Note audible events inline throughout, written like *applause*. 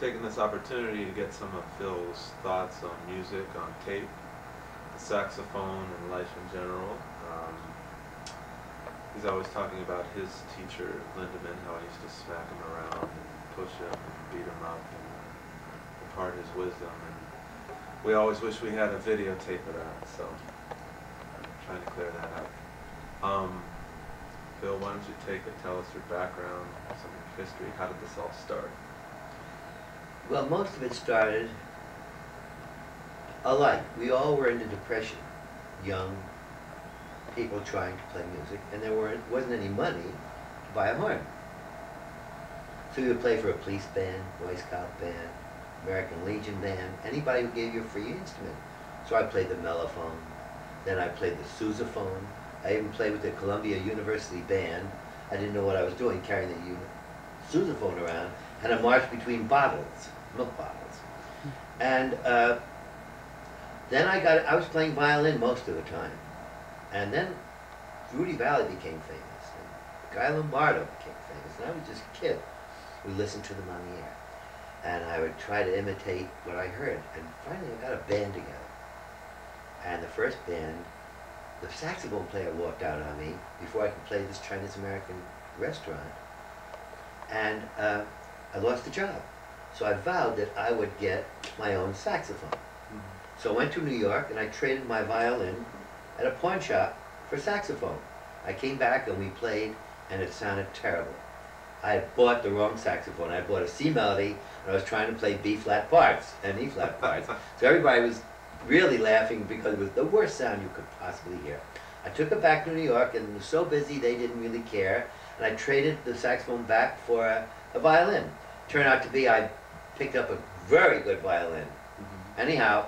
taking this opportunity to get some of Phil's thoughts on music, on tape, the saxophone, and life in general. Um, he's always talking about his teacher, Lindeman, how he used to smack him around and push him and beat him up and impart his wisdom. And we always wish we had a videotape of that, so I'm trying to clear that up. Um, Phil, why don't you take it, tell us your background, some of your history, how did this all start? Well, most of it started alike. We all were in the depression, young people trying to play music, and there weren't wasn't any money to buy a horn. So you would play for a police band, Boy Scout band, American Legion band, anybody who gave you a free instrument. So I played the mellophone, then I played the sousaphone. I even played with the Columbia University band. I didn't know what I was doing, carrying the sousaphone around, and I marched between bottles, milk bottles. And uh, then I got, I was playing violin most of the time. And then Rudy Vallée became famous, and Guy Lombardo became famous, and I was just a kid who listened to them on the air. And I would try to imitate what I heard. And finally I got a band together. And the first band, the saxophone player walked out on me before I could play this Chinese American restaurant. And uh, I lost the job. So I vowed that I would get my own saxophone. Mm-hmm. So I went to New York and I traded my violin at a pawn shop for saxophone. I came back and we played and it sounded terrible. I had bought the wrong saxophone. I bought a C melody and I was trying to play B flat parts and E flat parts. *laughs* so everybody was really laughing because it was the worst sound you could possibly hear. I took it back to New York and was so busy they didn't really care. And I traded the saxophone back for a, a violin. Turned out to be I picked up a very good violin. Anyhow,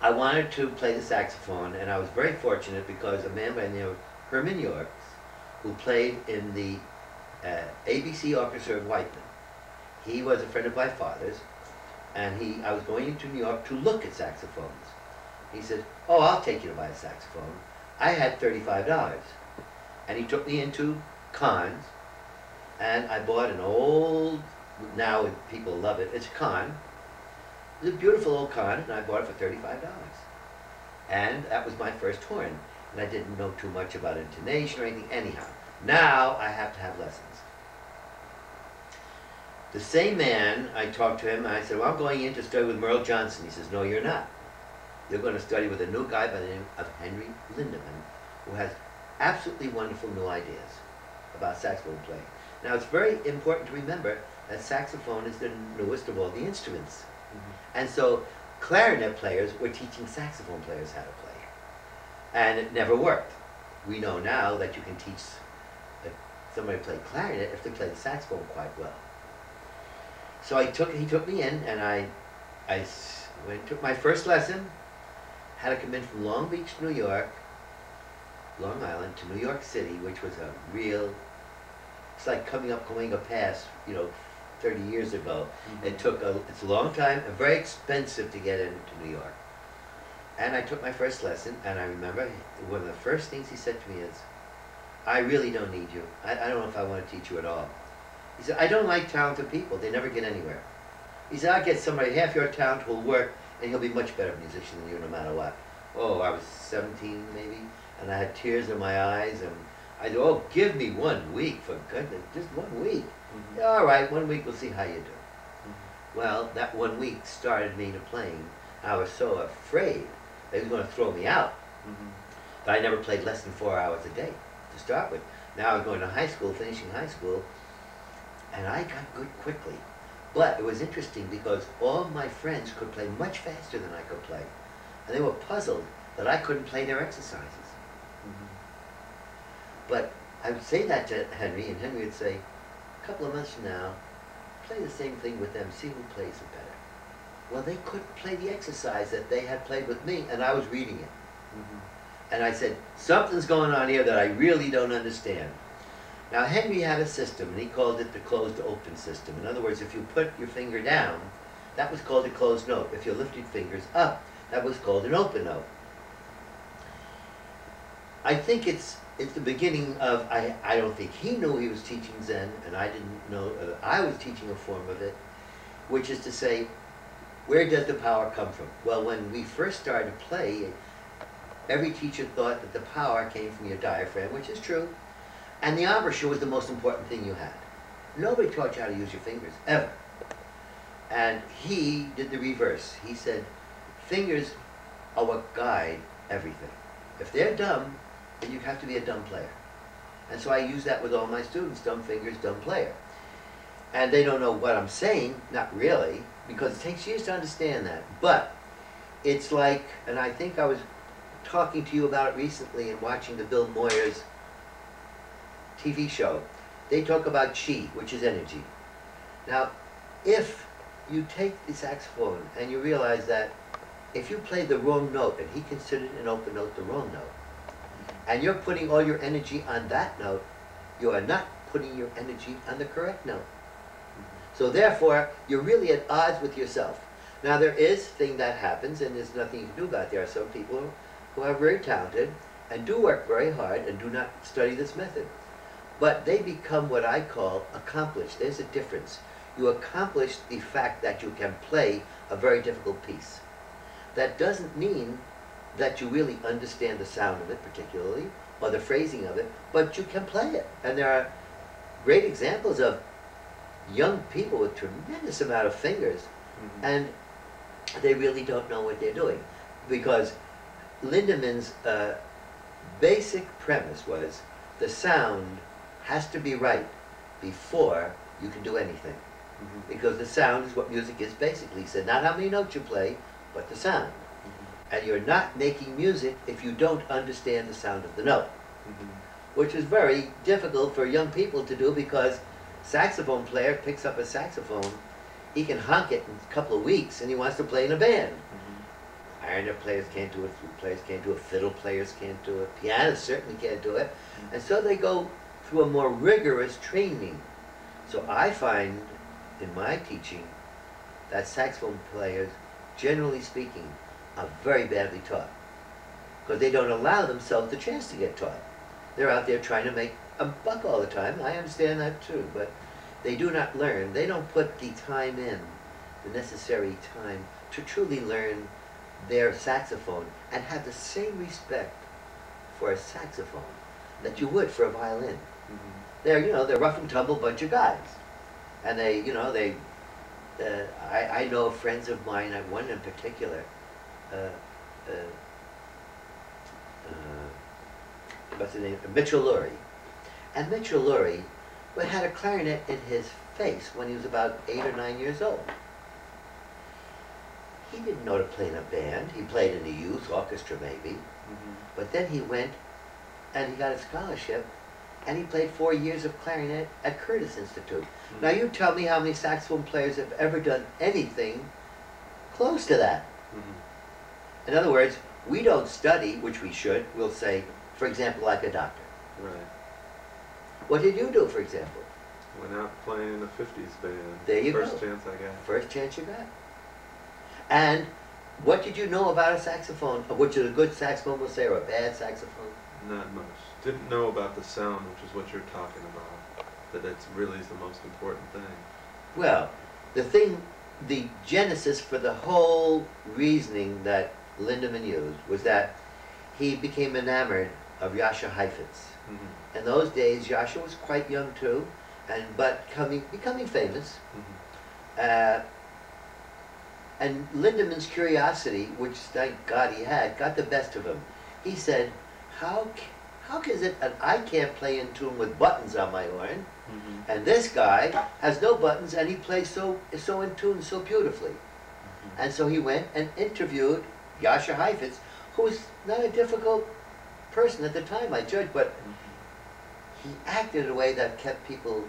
I wanted to play the saxophone, and I was very fortunate because a man by the name of Herman Yorks, who played in the uh, ABC Orchestra of Whiteman, he was a friend of my father's, and he, I was going into New York to look at saxophones. He said, "Oh, I'll take you to buy a saxophone." I had thirty-five dollars, and he took me into Conn's, and I bought an old. Now people love it. It's a Conn. It's a beautiful old Conn, and I bought it for thirty-five dollars. And that was my first horn, and I didn't know too much about intonation or anything. Anyhow, now I have to have lessons. The same man, I talked to him, and I said, well, I'm going in to study with Merle Johnson. He says, no, you're not. You're going to study with a new guy by the name of Henry Lindeman, who has absolutely wonderful new ideas about saxophone playing. Now, it's very important to remember that saxophone is the newest of all the instruments. Mm-hmm. And so clarinet players were teaching saxophone players how to play. And it never worked. We know now that you can teach somebody to play clarinet if they play the saxophone quite well. So I took, he took me in and I, I went, took my first lesson, had to come in from Long Beach, New York, Long Island to New York City, which was a real, it's like coming up Cahuenga Pass, you know, 30 years ago. Mm-hmm. It took a, it's a long time and very expensive to get into New York. And I took my first lesson, and I remember one of the first things he said to me is, I really don't need you. I, I don't know if I want to teach you at all. He said, I don't like talented people. They never get anywhere. He said, I'll get somebody half your talent who will work, and he'll be much better musician than you no matter what. Oh, I was 17 maybe, and I had tears in my eyes, and I said, oh, give me one week, for goodness, just one week. Yeah, all right, one week we'll see how you do. Mm-hmm. Well, that one week started me to playing. I was so afraid they were going to throw me out mm-hmm. that I never played less than four hours a day to start with. Now I'm going to high school, finishing high school, and I got good quickly. But it was interesting because all my friends could play much faster than I could play. And they were puzzled that I couldn't play their exercises. But I would say that to Henry, and Henry would say, a couple of months from now, play the same thing with them, see who plays it better. Well, they couldn't play the exercise that they had played with me, and I was reading it. Mm-hmm. And I said, something's going on here that I really don't understand. Now, Henry had a system, and he called it the closed open system. In other words, if you put your finger down, that was called a closed note. If you lift your fingers up, that was called an open note. I think it's it's the beginning of I, I don't think he knew he was teaching Zen and I didn't know uh, I was teaching a form of it. which is to say, where does the power come from? Well, when we first started to play, every teacher thought that the power came from your diaphragm, which is true, and the embouchure was the most important thing you had. Nobody taught you how to use your fingers, ever. And he did the reverse. He said, fingers are what guide everything. If they're dumb, then you have to be a dumb player. And so I use that with all my students, dumb fingers, dumb player. And they don't know what I'm saying, not really, because it takes years to understand that. But it's like, and I think I was talking to you about it recently and watching the Bill Moyers TV show. They talk about chi, which is energy. Now, if you take the saxophone and you realize that if you play the wrong note, and he considered an open note the wrong note, and you're putting all your energy on that note, you are not putting your energy on the correct note. Mm-hmm. So therefore, you're really at odds with yourself. Now there is thing that happens, and there's nothing you can do about it. There are some people who are very talented and do work very hard and do not study this method. But they become what I call accomplished. There's a difference. You accomplish the fact that you can play a very difficult piece. That doesn't mean that you really understand the sound of it particularly, or the phrasing of it, but you can play it. And there are great examples of young people with tremendous amount of fingers, Mhm. and they really don't know what they're doing. Because Lindeman's uh, basic premise was the sound has to be right before you can do anything. Mhm. Because the sound is what music is basically. He said, not how many notes you play, but the sound. And you're not making music if you don't understand the sound of the note, Mhm. which is very difficult for young people to do because saxophone player picks up a saxophone, he can honk it in a couple of weeks and he wants to play in a band. Mhm. Clarinet players can't do it, flute players can't do it, fiddle players can't do it, pianists certainly can't do it. And so they go through a more rigorous training. So I find in my teaching that saxophone players, generally speaking, are very badly taught. Because they don't allow themselves the chance to get taught. They're out there trying to make a buck all the time. I understand that too, but they do not learn. They don't put the time in, the necessary time, to truly learn their saxophone and have the same respect for a saxophone that you would for a violin. Mhm. They're, you know, they're rough and tumble bunch of guys. And they, you know, they, uh, I, I know friends of mine, one in particular, uh, uh, uh, what's his name, Mitchell Lurie. And Mitchell Lurie had a clarinet in his face when he was about eight or nine years old. He didn't know to play in a band. He played in a youth orchestra maybe. Mhm. But then he went and he got a scholarship and he played four years of clarinet at Curtis Institute. Mhm. Now you tell me how many saxophone players have ever done anything close to that. Mhm. In other words, we don't study, which we should, we'll say, for example, like a doctor. Right. What did you do, for example? Went out playing in a fifties band. There you First go. chance I got. First chance you got. And what did you know about a saxophone, which is a good saxophone, we'll say, or a bad saxophone? Not much. Didn't know about the sound, which is what you're talking about. That it's really is the most important thing. Well, the thing, the genesis for the whole reasoning that Lindeman used was that he became enamored of Jascha Heifetz. Mhm. In those days, Jascha was quite young too, and but coming becoming famous. Mhm. Uh, and Lindeman's curiosity, which thank God he had, got the best of him. He said, "How how is it that I can't play in tune with buttons on my horn, Mhm. and this guy has no buttons and he plays so so in tune so beautifully?" Mhm. And so he went and interviewed Jascha Heifetz, who was not a difficult person at the time, I judge, but he acted in a way that kept people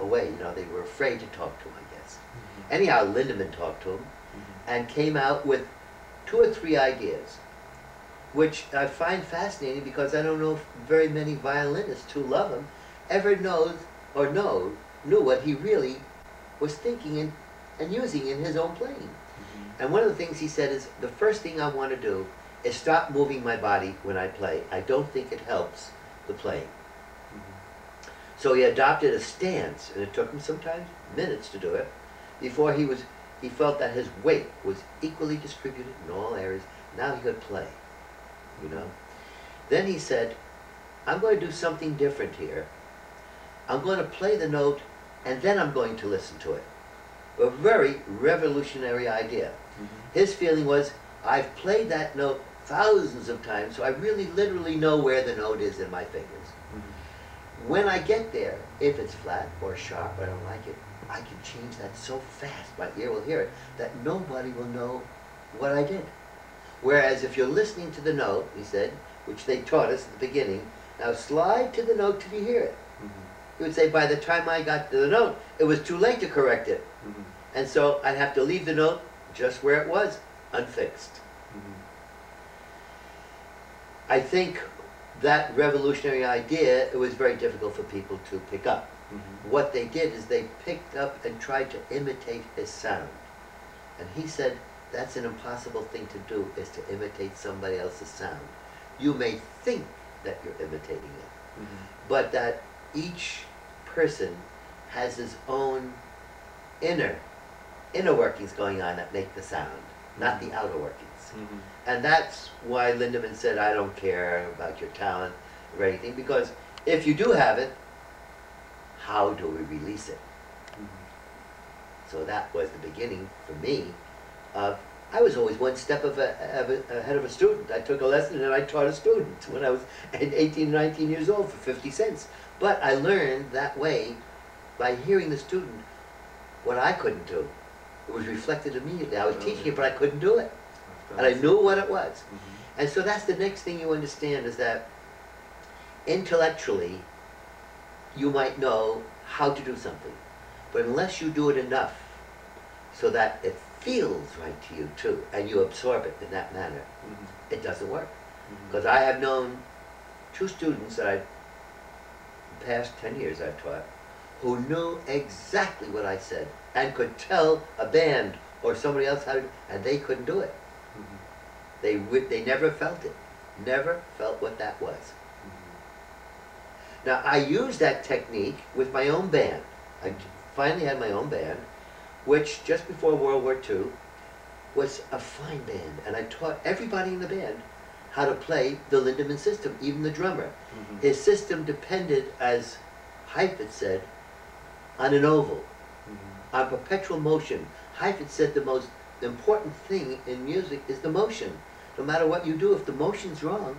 away. You know, they were afraid to talk to him, I guess. Mhm. Anyhow, Lindeman talked to him Mhm. and came out with two or three ideas, which I find fascinating because I don't know if very many violinists who love him ever knows or know knew what he really was thinking and, and using in his own playing. And one of the things he said is, the first thing I want to do is stop moving my body when I play. I don't think it helps the playing. Mhm. So he adopted a stance, and it took him sometimes minutes to do it. Before he was, he felt that his weight was equally distributed in all areas. Now he could play, you know. Then he said, I'm going to do something different here. I'm going to play the note and then I'm going to listen to it. A very revolutionary idea. Mhm. His feeling was, I've played that note thousands of times, so I really literally know where the note is in my fingers. Mhm. When I get there, if it's flat or sharp, I don't like it, I can change that so fast, my ear will hear it, that nobody will know what I did. Whereas if you're listening to the note, he said, which they taught us at the beginning, now slide to the note till you hear it. Mhm. He would say, by the time I got to the note, it was too late to correct it. Mhm. And so I'd have to leave the note just where it was, unfixed. Mhm. I think that revolutionary idea, it was very difficult for people to pick up. Mhm. What they did is they picked up and tried to imitate his sound. And he said, that's an impossible thing to do, is to imitate somebody else's sound. You may think that you're imitating it, Mhm. but that each person has his own inner, inner workings going on that make the sound, not the outer workings. Mhm. And that's why Lindeman said, I don't care about your talent or anything, because if you do have it, how do we release it? Mhm. So that was the beginning for me of, I was always one step of a, of a, ahead of a student. I took a lesson and I taught a student *laughs* when I was 18, 19 years old for 50 cents. But I learned that way by hearing the student what I couldn't do. It was reflected immediately. I was teaching it, but I couldn't do it. And I knew what it was. Mhm. And so that's the next thing you understand is that intellectually, you might know how to do something. But unless you do it enough so that it feels right to you too, and you absorb it in that manner, Mhm. it doesn't work. Mhm. Because I have known two students that I, the past 10 years I've taught, who knew exactly what I said and could tell a band or somebody else how to, and they couldn't do it. Mhm. They, would- they never felt it, never felt what that was. Mhm. Now, I used that technique with my own band. I finally had my own band, which just before World War II was a fine band. And I taught everybody in the band how to play the Lindeman system, even the drummer. Mhm. His system depended, as Heifetz said, on an oval, Mhm. on perpetual motion. Heifetz said the most important thing in music is the motion. No matter what you do, if the motion's wrong,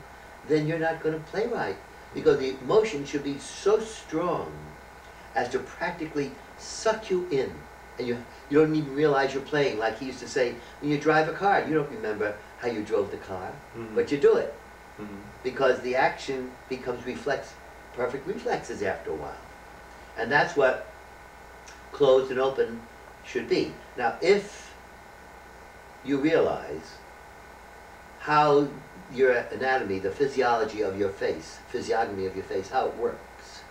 then you're not going to play right. Because the motion should be so strong as to practically suck you in. And you, you don't even realize you're playing. Like he used to say, when you drive a car, you don't remember how you drove the car, Mhm. but you do it. Mhm. Because the action becomes reflex, perfect reflexes after a while. And that's what closed and open should be. Now, if you realize how your anatomy, the physiology of your face, physiognomy of your face, how it works,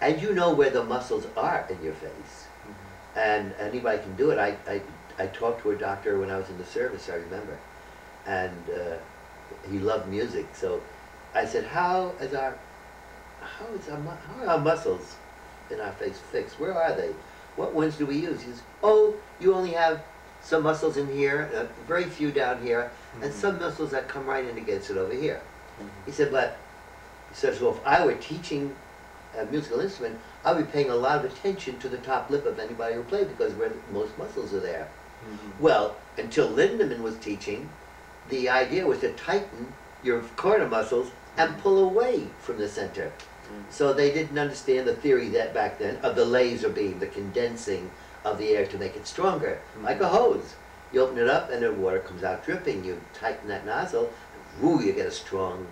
and you know where the muscles are in your face, Mhm. and anybody can do it. I, I, I talked to a doctor when I was in the service, I remember, and uh, he loved music. So I said, "How is our, how is our, how are our muscles in our face fixed? Where are they? What ones do we use?" He says, "Oh, you only have some muscles in here, uh, very few down here, and Mhm. some muscles that come right in against it over here." Mhm. He said, but, he says, well, if I were teaching a musical instrument, I'd be paying a lot of attention to the top lip of anybody who played because where the most muscles are there. Mhm. Well, until Lindeman was teaching, the idea was to tighten your corner muscles and pull away from the center. So they didn't understand the theory that back then of the laser beam, the condensing of the air to make it stronger, like a hose. You open it up and the water comes out dripping. You tighten that nozzle, and woo, you get a strong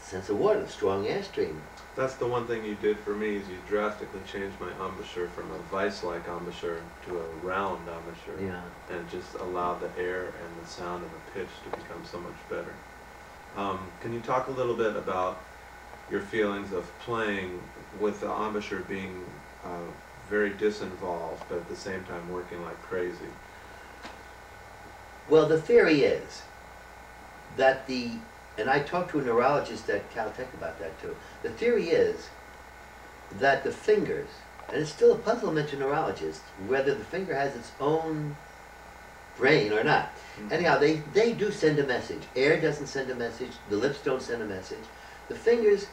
sense of water, a strong airstream. That's the one thing you did for me is you drastically changed my embouchure from a vice-like embouchure to a round embouchure. Yeah. And just allowed the air and the sound and the pitch to become so much better. Um, can you talk a little bit about your feelings of playing with the embouchure being uh, very disinvolved, but at the same time working like crazy? Well, the theory is that the, and I talked to a neurologist at Caltech about that too. The theory is that the fingers And it's still a puzzlement to neurologists whether the finger has its own brain or not. Mhm. Anyhow, they, they do send a message. Air doesn't send a message, the lips don't send a message. The fingers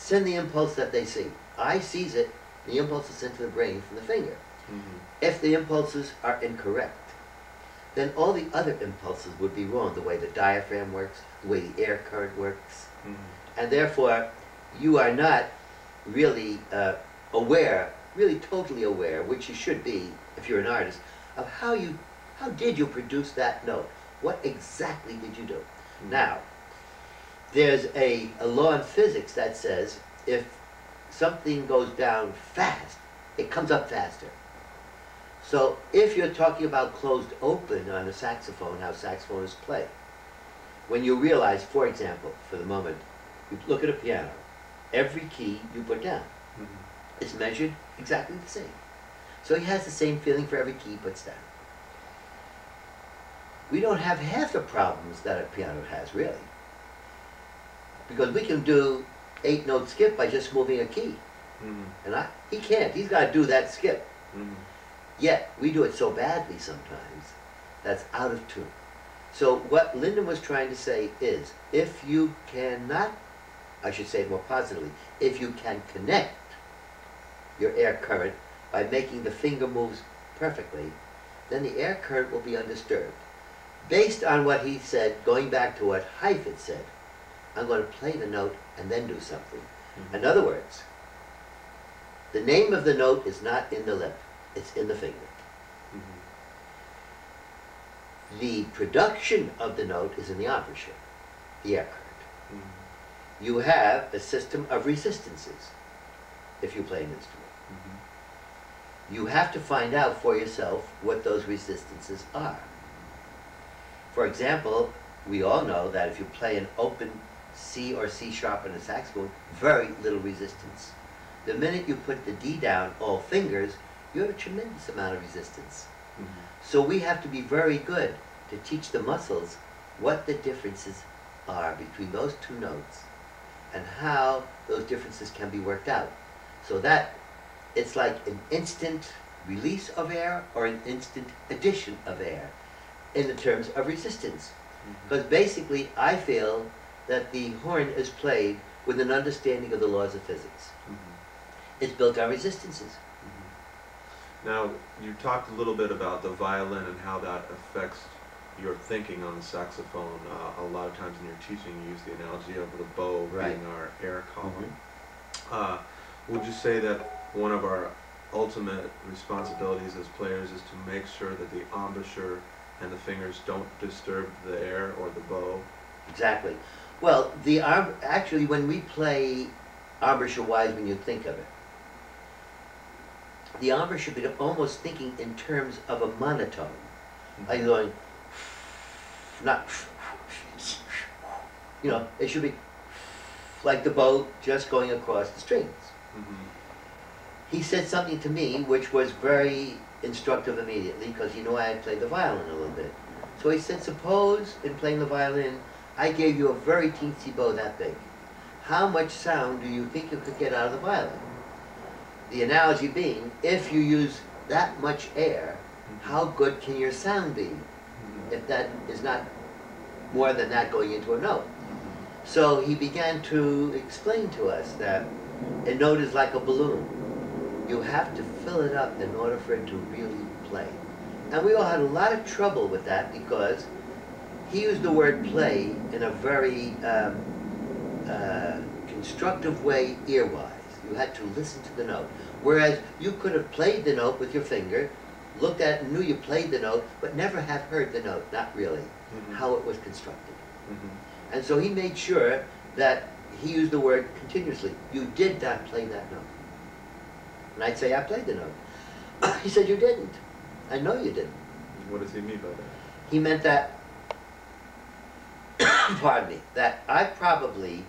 send the impulse that they see. Eye sees it, the impulse is sent to the brain from the finger. Mhm. If the impulses are incorrect, then all the other impulses would be wrong. The way the diaphragm works, the way the air current works, Mhm. and therefore you are not really uh, aware, really totally aware, which you should be if you're an artist, of how you, how did you produce that note? What exactly did you do? Mhm. Now, there's a, a law in physics that says if something goes down fast, it comes up faster. So if you're talking about closed open on a saxophone, how saxophonists play, when you realize, for example, for the moment, you look at a piano, every key you put down Mhm. is measured exactly the same. So he has the same feeling for every key he puts down. We don't have half the problems that a piano has, really. Because we can do eight note skip by just moving a key. Mhm. And I, he can't. He's got to do that skip. Mhm. Yet we do it so badly sometimes that's out of tune. So what Lyndon was trying to say is, if you cannot, I should say more positively, if you can connect your air current by making the finger moves perfectly, then the air current will be undisturbed. Based on what he said, going back to what Heifetz said, I'm going to play the note and then do something. Mhm. In other words, the name of the note is not in the lip, it's in the finger. Mhm. The production of the note is in the embouchure, the air current. Mhm. You have a system of resistances if you play an instrument. Mhm. You have to find out for yourself what those resistances are. For example, we all know that if you play an open C or C sharp on a saxophone, very little resistance. The minute you put the D down, all fingers, you have a tremendous amount of resistance. Mhm. So we have to be very good to teach the muscles what the differences are between those two notes and how those differences can be worked out. So that it's like an instant release of air or an instant addition of air in the terms of resistance. Mhm. Because basically, I feel that the horn is played with an understanding of the laws of physics. Mhm. It's built on resistances. Mhm. Now, you talked a little bit about the violin and how that affects your thinking on the saxophone. Uh, a lot of times in your teaching, you use the analogy of the bow Right. being our air column. Mhm. Uh, would you say that one of our ultimate responsibilities as players is to make sure that the embouchure and the fingers don't disturb the air or the bow? Exactly. Well, the arm, actually, when we play embouchure wise, when you think of it, the embouchure should be almost thinking in terms of a monotone. Like going, not, you know, it should be like the boat just going across the strings. Mhm. He said something to me which was very instructive immediately because he knew I had played the violin a little bit. So he said, suppose in playing the violin, I gave you a very teensy bow that big. How much sound do you think you could get out of the violin? The analogy being, if you use that much air, how good can your sound be if that is not more than that going into a note? So he began to explain to us that a note is like a balloon. You have to fill it up in order for it to really play. And we all had a lot of trouble with that because he used the word play in a very um, uh, constructive way ear-wise. You had to listen to the note. Whereas you could have played the note with your finger, looked at it and knew you played the note, but never have heard the note, not really, Mhm. how it was constructed. Mhm. And so he made sure that he used the word continuously. You did not play that note. And I'd say, I played the note. *coughs* he said, you didn't. I know you didn't. What does he mean by that? He meant that, pardon me, that I probably,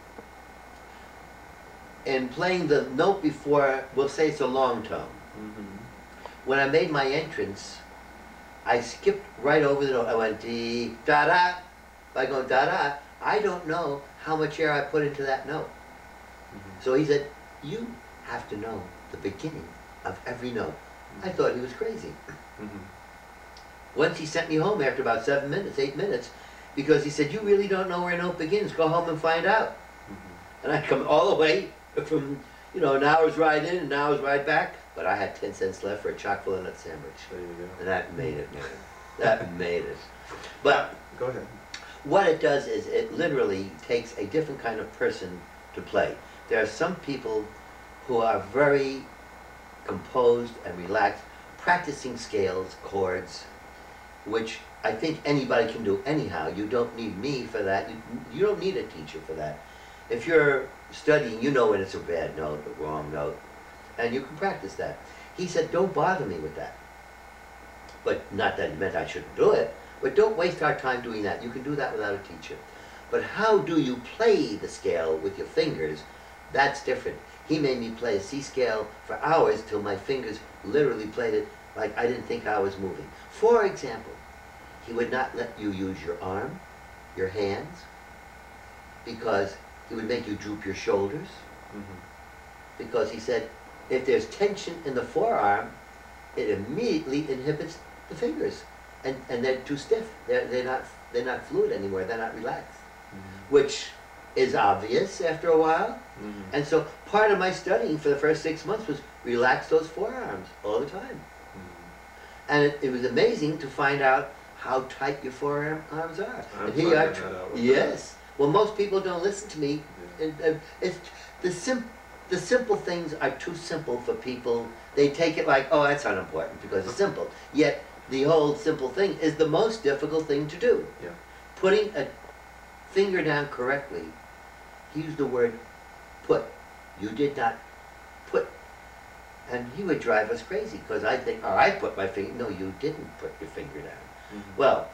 in playing the note before, we'll say it's a long tone, Mhm. when I made my entrance, I skipped right over the note. I went dee da da. By going da da, I don't know how much air I put into that note. Mhm. So he said, you have to know the beginning of every note. I thought he was crazy. Mhm. Once he sent me home after about seven minutes, eight minutes, because he said, "You really don't know where a note begins. Go home and find out." Mhm. And I come all the way from, you know, an hour's ride in, an hour's ride back, but I had ten cents left for a chocolate nut sandwich, There you go. and that made it, man. That *laughs* made it. But Go ahead. what it does is it literally takes a different kind of person to play. There are some people who are very composed and relaxed, practicing scales, chords, which I think anybody can do anyhow. You don't need me for that. You, you don't need a teacher for that. If you're studying, you know when it's a bad note, a wrong note, and you can practice that. He said, don't bother me with that. But not that meant I shouldn't do it, but don't waste our time doing that. You can do that without a teacher. But how do you play the scale with your fingers? That's different. He made me play a C scale for hours till my fingers literally played it like I didn't think I was moving. For example, he would not let you use your arm, your hands, because he would make you droop your shoulders, Mhm. because he said if there's tension in the forearm, it immediately inhibits the fingers, and, and they're too stiff. They're, they're not they're not fluid anymore. They're not relaxed, Mhm. which is obvious after a while. Mhm. And so part of my studying for the first six months was relax those forearms all the time. Mhm. And it, it was amazing to find out how tight your forearms are. I'm and here I finding that out with yes. Well, most people don't listen to me. Yeah. And, and it's the sim- the simple things are too simple for people. They take it like, oh, that's unimportant because it's simple. Yet the whole simple thing is the most difficult thing to do. Yeah. Putting a finger down correctly. He used the word put. You did not put. And he would drive us crazy because I think, oh, I put my finger. No, you didn't put your finger down. Mhm. Well,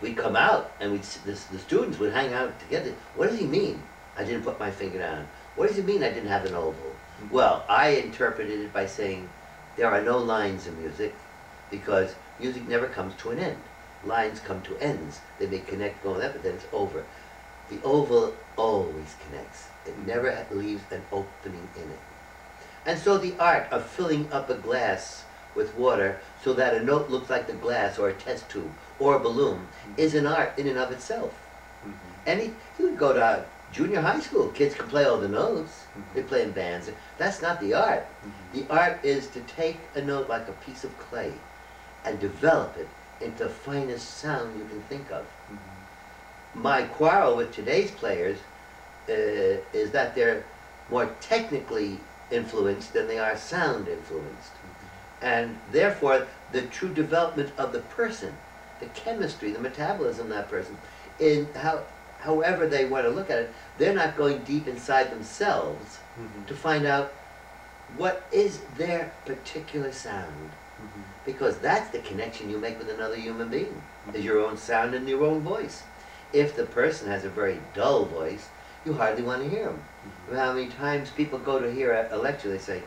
we'd come out and we'd, the, the students would hang out together. What does he mean? I didn't put my finger down. What does he mean I didn't have an oval? Mhm. Well, I interpreted it by saying there are no lines in music because music never comes to an end. Lines come to ends. They may connect, go that, but then it's over. The oval always connects. It never leaves an opening in it. And so the art of filling up a glass with water so that a note looks like the glass or a test tube or a balloon is an art in and of itself. Mhm. Any you would go to junior high school, kids can play all the notes. Mhm. They play in bands. That's not the art. Mhm. The art is to take a note like a piece of clay and develop it into the finest sound you can think of. Mhm. My quarrel with today's players uh, is that they're more technically influenced than they are sound influenced. And therefore, the true development of the person, the chemistry, the metabolism of that person, in how, however they want to look at it, they're not going deep inside themselves Mhm. to find out what is their particular sound. Mhm. Because that's the connection you make with another human being, is your own sound and your own voice. If the person has a very dull voice, you hardly want to hear them. Mhm. How many times people go to hear a, a lecture, they say,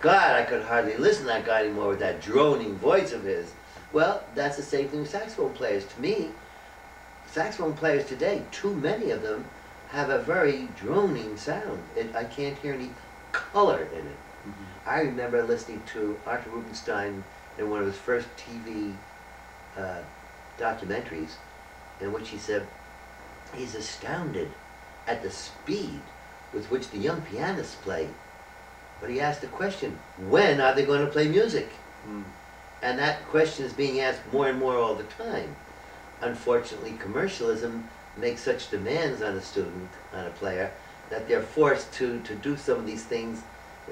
God, I could hardly listen to that guy anymore with that droning voice of his. Well, that's the same thing with saxophone players. To me, saxophone players today, too many of them have a very droning sound. It, I can't hear any color in it. Mhm. I remember listening to Arthur Rubinstein in one of his first TV uh, documentaries, in which he said he's astounded at the speed with which the young pianists play. But he asked the question, when are they going to play music? Mhm. And that question is being asked more and more all the time. Unfortunately, commercialism makes such demands on a student, on a player, that they're forced to, to do some of these things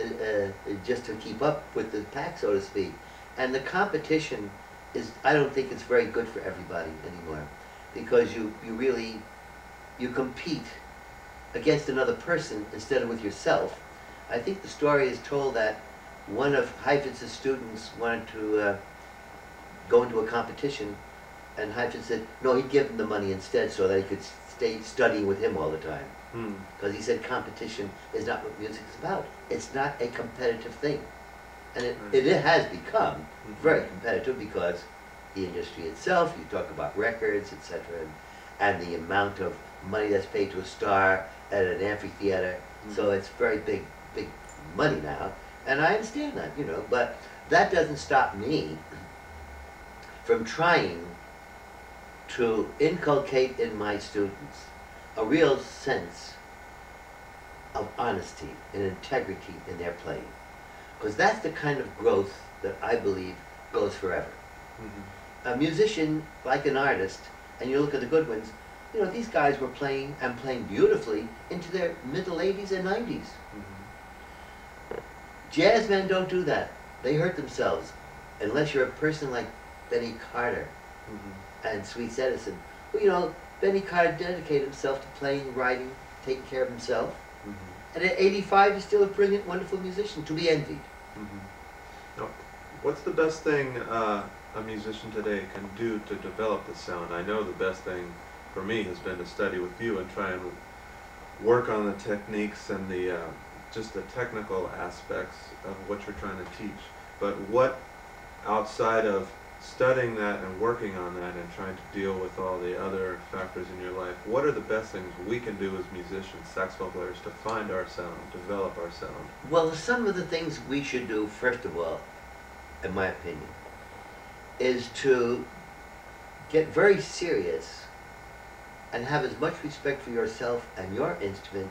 uh, uh, just to keep up with the pack, so to speak. And the competition is, I don't think it's very good for everybody anymore, because you, you really, you compete against another person instead of with yourself. I think the story is told that one of Heifetz's students wanted to uh, go into a competition, and Heifetz said, no, he'd give him the money instead so that he could stay studying with him all the time. Mhm. Because he said competition is not what music is about. It's not a competitive thing. And it, Right. it has become Mhm. very competitive because the industry itself, you talk about records, etc., and, and the amount of money that's paid to a star at an amphitheater. So Mhm. it's very big, big money now. And I understand that, you know, but that doesn't stop me from trying to inculcate in my students a real sense of honesty and integrity in their playing. Because that's the kind of growth that I believe goes forever. Mhm. A musician, like an artist, and you look at the good ones, you know, these guys were playing and playing beautifully into their middle 80s and 90s. Mhm. Jazz men don't do that. They hurt themselves unless you're a person like Benny Carter Mhm. and Sweet Edison. Well, you know, Benny Carter dedicated himself to playing, writing, taking care of himself. Mhm. And at 85, he's still a brilliant, wonderful musician to be envied. Mhm. Now, what's the best thing uh, a musician today can do to develop the sound? I know the best thing for me has been to study with you and try and work on the techniques and the uh, just the technical aspects of what you're trying to teach. But what outside of studying that and working on that and trying to deal with all the other factors in your life, what are the best things we can do as musicians, saxophone players, to find our sound, develop our sound? Well, some of the things we should do, first of all, in my opinion, is to get very serious and have as much respect for yourself and your instrument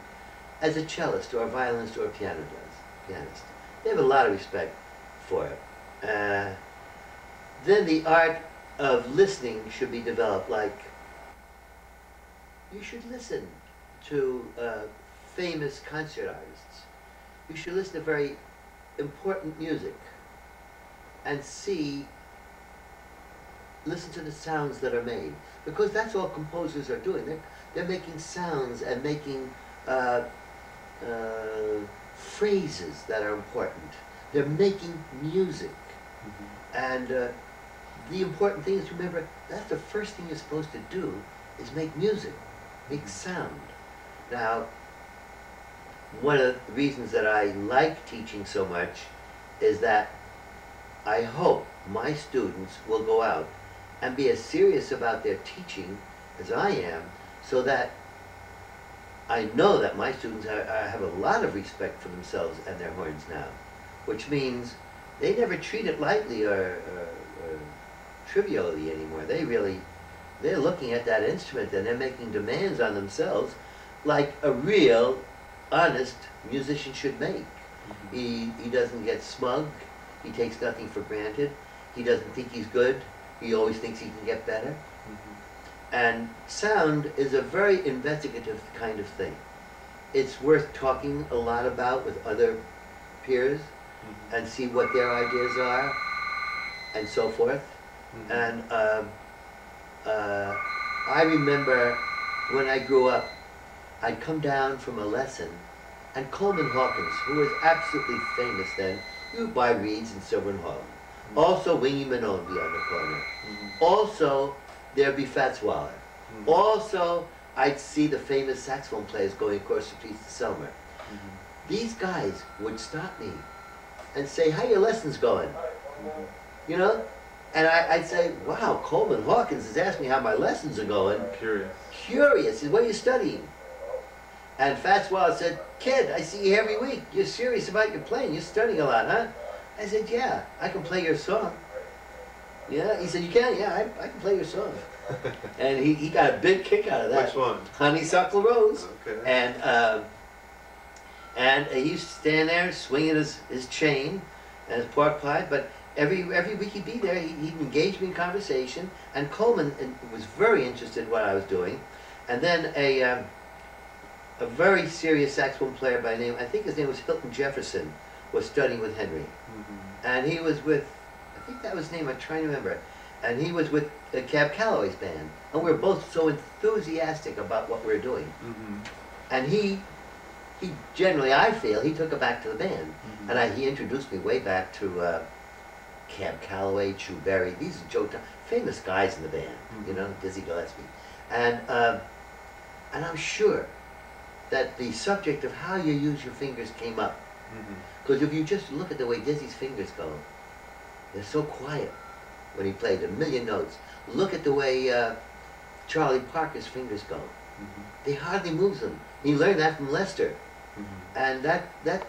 as a cellist or a violinist or a piano does, pianist. They have a lot of respect for it. Uh, then the art of listening should be developed. Like, you should listen to uh, famous concert artists. You should listen to very important music and see, listen to the sounds that are made. Because that's all composers are doing. They're, they're making sounds and making uh, uh, phrases that are important. They're making music. And uh, the important thing is to remember that's the first thing you're supposed to do is make music, make sound. Now, one of the reasons that I like teaching so much is that I hope my students will go out and be as serious about their teaching as I am so that I know that my students are, are- uh, have a lot of respect for themselves and their horns now, which means they never treat it lightly or, or, or trivially anymore. They really, they're looking at that instrument and they're making demands on themselves like a real, honest musician should make. Mm-hmm. He, he doesn't get smug. He takes nothing for granted. He doesn't think he's good. He always thinks he can get better. And sound is a very investigative kind of thing. It's worth talking a lot about with other peers and see what their ideas are and so forth. And um, uh, I remember when I grew up, I'd come down from a lesson, and Coleman Hawkins, who was absolutely famous then, you buy reeds in Sylvan Hall. Also, Wingy Manone be on the corner. Also, there'd be Fats Waller. Hmm. Also, I'd see the famous saxophone players going across the streets to Selmer. Mm-hmm. These guys would stop me and say, "How your lessons going?" Mm-hmm. You know, and I, I'd say, "Wow, Coleman Hawkins has asked me how my lessons are going. I'm curious. Curious, is what are you studying?" And Fats Waller said, "Kid, I see you every week. You're serious about your playing. You're studying a lot, huh?" I said, "Yeah, I can play your song." Yeah, he said, "You can? Yeah, I, I can play your song." *laughs* and he, he got a big kick out of that. Which one? Honeysuckle Rose. Okay. And um, and he used to stand there swinging his, his chain and his pork pie. But every every week he'd be there. He, he'd engage me in conversation. And Coleman uh, was very interested in what I was doing. And then a um, a very serious saxophone player by name I think his name was Hilton Jefferson was studying with Henry. Mhm. And he was with think that was his name. I'm trying to remember. And he was with uh, Cab Calloway's band. And we were both so enthusiastic about what we were doing. Mhm. And he, he generally, I feel, he took it back to the band. Mhm. And I, he introduced me way back to uh, Cab Calloway, Chu Berry. These are Joe, famous guys in the band, you Mhm. know, Dizzy Gillespie. And, uh, and I'm sure that the subject of how you use your fingers came up. Because if you just look at the way Dizzy's fingers go, they're so quiet when he played a million notes. Look at the way uh, Charlie Parker's fingers go. Mhm. They hardly move them. He learned that from Lester. Mhm. And that, that,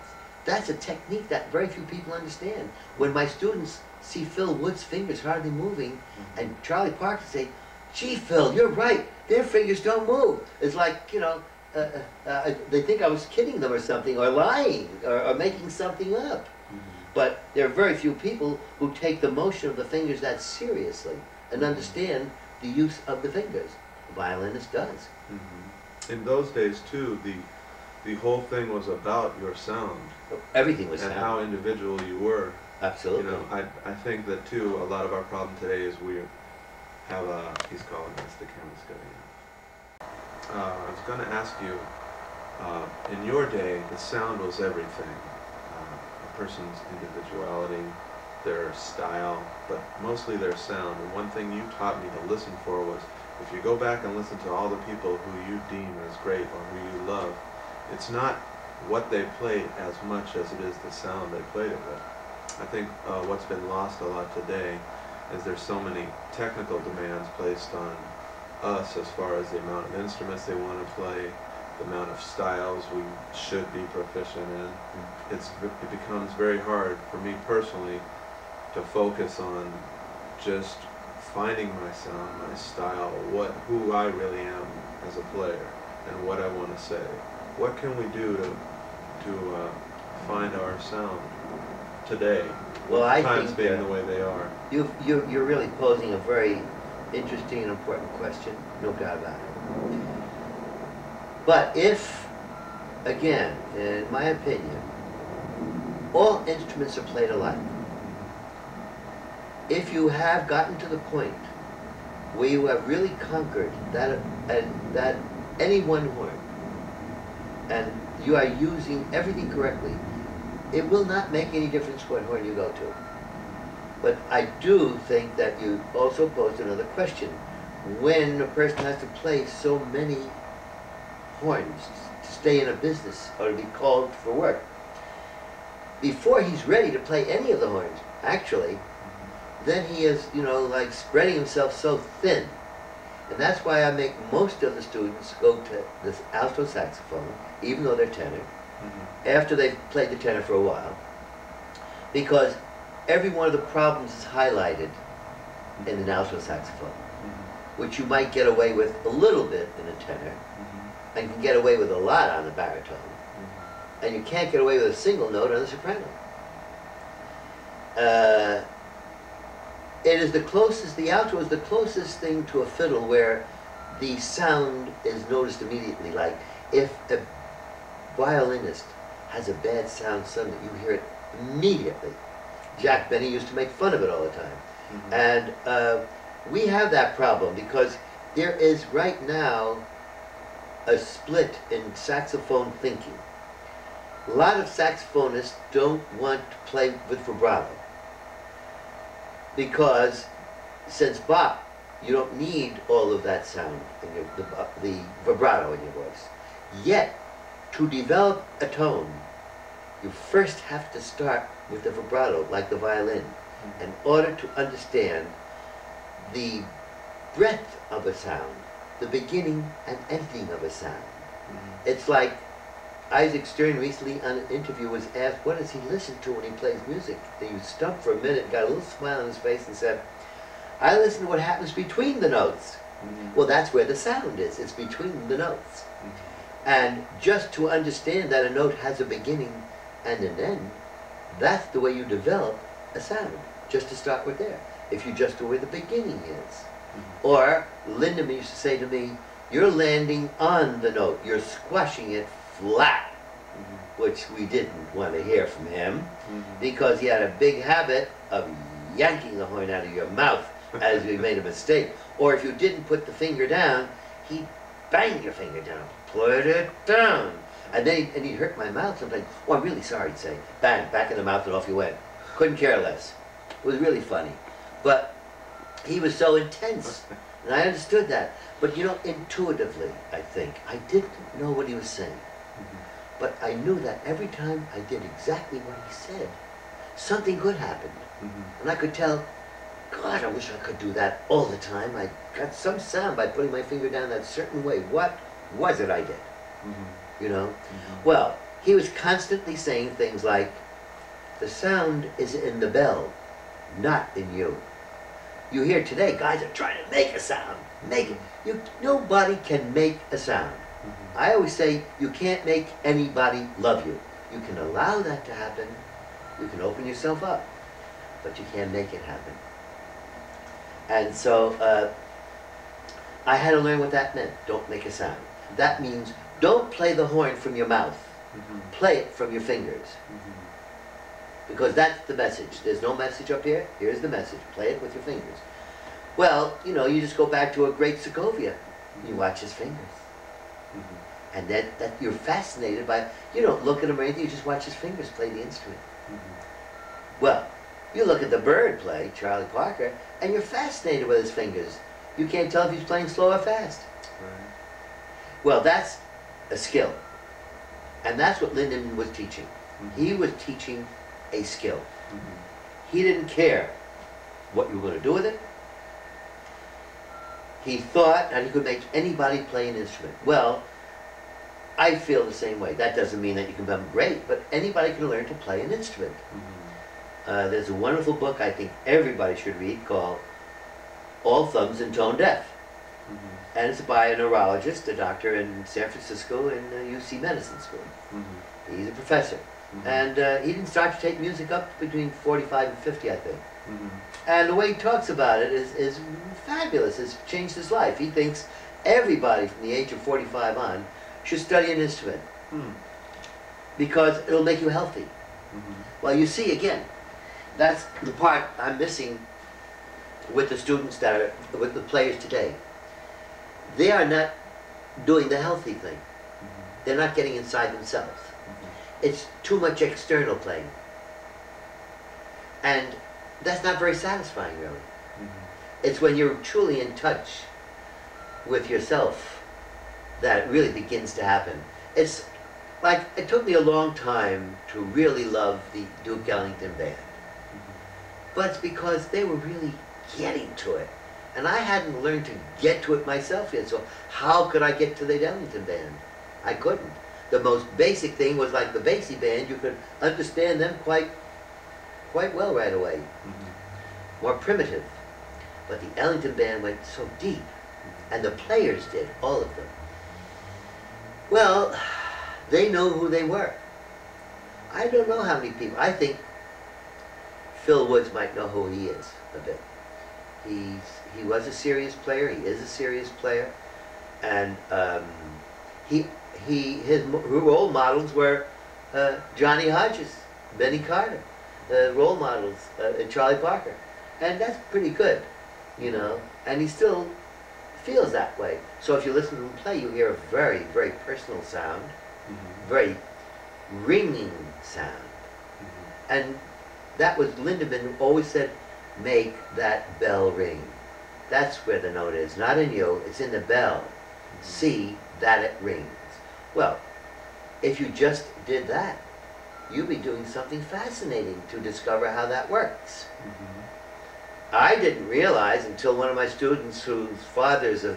that's a technique that very few people understand. When my students see Phil Woods' fingers hardly moving, and Charlie Parker say, gee, Phil, you're right, their fingers don't move. It's like, you know, uh, uh, uh, they think I was kidding them or something, or lying, or, or making something up. But there are very few people who take the motion of the fingers that seriously and understand the use of the fingers. The violinist does. Mhm. In those days too, the the whole thing was about your sound Everything was and sound. how individual you were. Absolutely. You know, I I think that too. A lot of our problem today is we have a. He's calling us. The camera's out. Uh, I was going to ask you. Uh, in your day, the sound was everything. Person's individuality, their style, but mostly their sound. And one thing you taught me to listen for was if you go back and listen to all the people who you deem as great or who you love, it's not what they played as much as it is the sound they played it with. I think uh, what's been lost a lot today is there's so many technical demands placed on us as far as the amount of instruments they want to play, the amount of styles we should be proficient in. It's, it becomes very hard for me personally to focus on just finding my sound, my style, what, who I really am as a player, and what I want to say. What can we do to, to uh, find our sound today? Well, I Times think, being the way they are. You've, you're, you're really posing a very interesting and important question, no doubt about it. But if, again, in my opinion, all instruments are played alike, if you have gotten to the point where you have really conquered that, and that any one horn, and you are using everything correctly, it will not make any difference what horn you go to. But I do think that you also posed another question. When a person has to play so many horns to stay in a business or to be called for work, before he's ready to play any of the horns, actually, then he is, you know, like spreading himself so thin. And that's why I make most of the students go to this alto saxophone, even though they're tenor, Mhm. after they've played the tenor for a while, because every one of the problems is highlighted in an alto saxophone, Mhm. which you might get away with a little bit in a tenor. And can get away with a lot on the baritone, and you can't get away with a single note on the soprano. Uh, it is the closest, the alto is the closest thing to a fiddle where the sound is noticed immediately. Like if a violinist has a bad sound suddenly, you hear it immediately. Jack Benny used to make fun of it all the time. Mhm. And uh, we have that problem because there is right now a split in saxophone thinking. A lot of saxophonists don't want to play with vibrato because since Bach, you don't need all of that sound in your, the, the vibrato in your voice. Yet, to develop a tone, you first have to start with the vibrato, like the violin, hmm. in order to understand the breadth of a sound, the beginning and ending of a sound. Mhm. It's like Isaac Stern recently on an interview was asked, what does he listen to when he plays music? And he was stumped for a minute, got a little smile on his face and said, I listen to what happens between the notes. Mhm. Well, that's where the sound is. It's between the notes. Mhm. And just to understand that a note has a beginning and an end, that's the way you develop a sound. Just to start with there. If you just know where the beginning is. Mhm. Or Lindeman used to say to me, you're landing on the note. You're squashing it flat, Mhm. which we didn't want to hear from him Mhm. because he had a big habit of yanking the horn out of your mouth as you made a mistake. Or if you didn't put the finger down, he'd bang your finger down. Put it down. And then he'd, and he'd hurt my mouth sometimes. Oh, I'm really sorry, he'd say. Bang, back in the mouth and off you went. Couldn't care less. It was really funny. But he was so intense. And I understood that. But you know, intuitively, I think, I didn't know what he was saying. Mhm. But I knew that every time I did exactly what he said, something good happened. Mhm. And I could tell, God, I wish I could do that all the time. I got some sound by putting my finger down that certain way. What was it I did? Mhm. You know? Mhm. Well, he was constantly saying things like, the sound is in the bell, not in you. You hear today, guys are trying to make a sound. Make it. You, nobody can make a sound. Mhm. I always say you can't make anybody love you. You can allow that to happen. You can open yourself up, but you can't make it happen. And so uh, I had to learn what that meant. Don't make a sound. That means don't play the horn from your mouth. Mhm. Play it from your fingers. Mhm. Because that's the message. There's no message up here. Here's the message. Play it with your fingers. Well, you know, you just go back to a great Segovia. You watch his fingers. Mhm. And that, that you're fascinated by, you don't look at him or anything, you just watch his fingers play the instrument. Mhm. Well, you look at the bird play, Charlie Parker, and you're fascinated with his fingers. You can't tell if he's playing slow or fast. Right. Well, that's a skill. And that's what Lindeman was teaching. Mhm. He was teaching a skill. Mhm. He didn't care what you were going to do with it. He thought that he could make anybody play an instrument. Well, I feel the same way. That doesn't mean that you can become great, but anybody can learn to play an instrument. Mhm. Uh, there's a wonderful book I think everybody should read called All Thumbs and Tone Deaf. Mhm. And it's by a neurologist, a doctor in San Francisco in UC Medicine School. Mhm. He's a professor. And uh, he didn't start to take music up between 45 and 50, I think. Mhm. And the way he talks about it is, is fabulous. It's changed his life. He thinks everybody from the age of 45 on should study an instrument Mhm. because it'll make you healthy. Mhm. Well, you see, again, that's the part I'm missing with the students that are, with the players today. They are not doing the healthy thing. Mhm. They're not getting inside themselves. It's too much external playing. And that's not very satisfying, really. Mhm. It's when you're truly in touch with yourself that it really begins to happen. It's like it took me a long time to really love the Duke Ellington band, but it's because they were really getting to it. And I hadn't learned to get to it myself yet, so how could I get to the Ellington band? I couldn't. The most basic thing was like the Basie band, you could understand them quite, quite well right away Mhm. more primitive. But the Ellington band went so deep, and the players did, all of them. Well, they know who they were. I don't know how many people. I think Phil Woods might know who he is a bit. He's he was a serious player. He is a serious player, and um, he he his role models were uh, Johnny Hodges, Benny Carter, the role models, uh, and Charlie Parker, and that's pretty good, you know. And he still feels that way. So if you listen to him play, you hear a very very personal sound, Mhm. very ringing sound. Mhm. And that was Lindeman who always said, make that bell ring. That's where the note is, not in you, it's in the bell. See that it rings. Well, if you just did that, you'd be doing something fascinating to discover how that works. Mhm. I didn't realize until one of my students whose father's a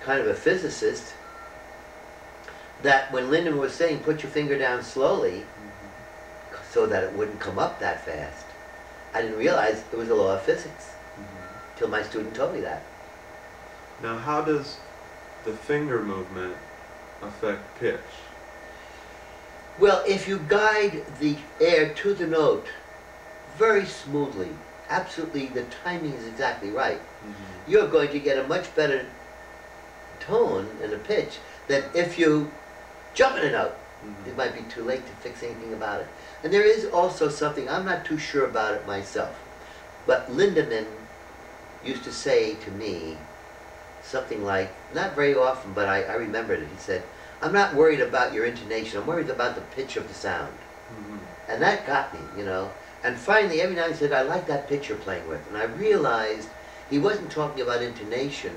kind of a physicist that when Lindeman was saying put your finger down slowly Mhm. so that it wouldn't come up that fast, I didn't realize it was a law of physics Mhm. till my student told me that. Now, how does the finger movement affect pitch? Well, if you guide the air to the note very smoothly, absolutely, the timing is exactly right, Mhm. you're going to get a much better tone and a pitch than if you jump in a note. Mhm. It might be too late to fix anything about it. And there is also something, I'm not too sure about it myself, but Lindeman used to say to me something like, not very often, but I, I remembered it. He said, I'm not worried about your intonation, I'm worried about the pitch of the sound. Mhm. And that got me, you know. And finally, every night he said, I like that pitch you're playing with. And I realized he wasn't talking about intonation,